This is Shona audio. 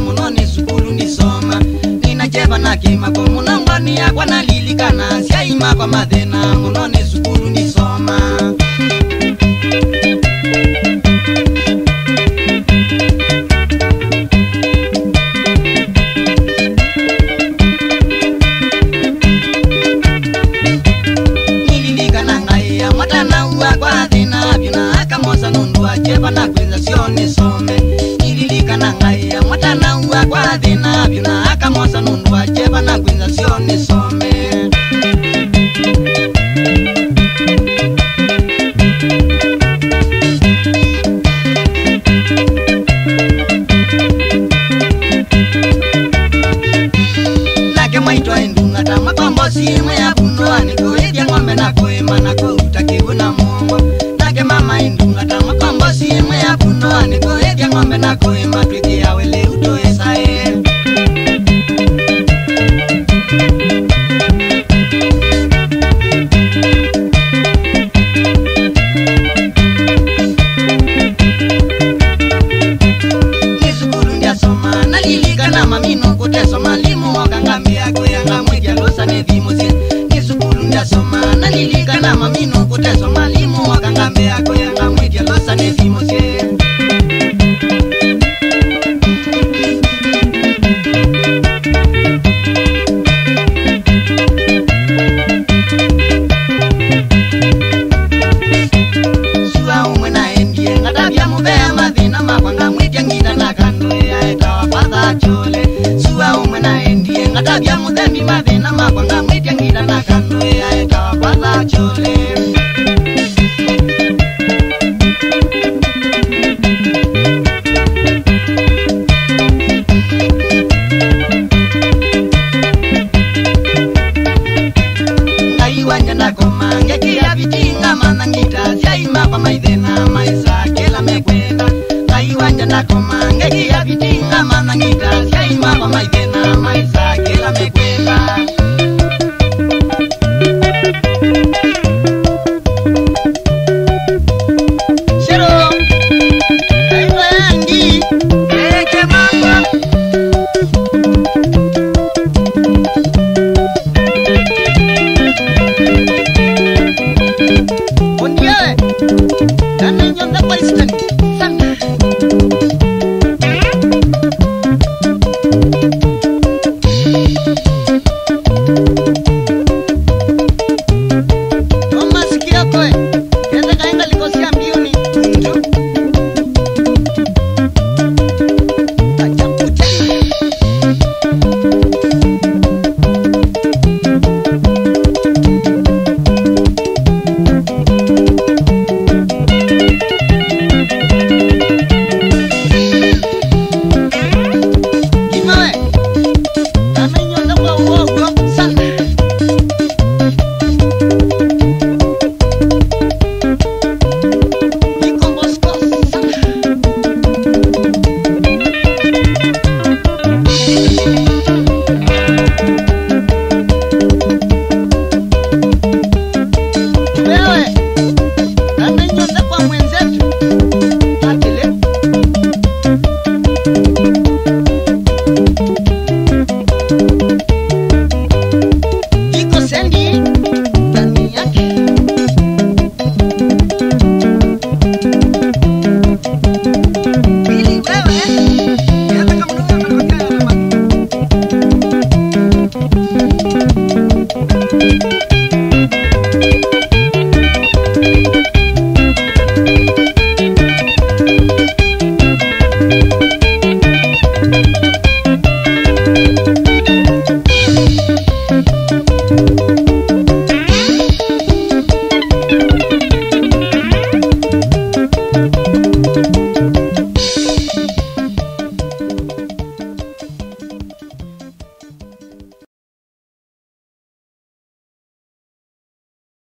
munoni zukulu nisoma ninacheva na kimako munongoni yakwa nalilikana siaimakwa madhena munoni She ain't a wakangamea mama idena mais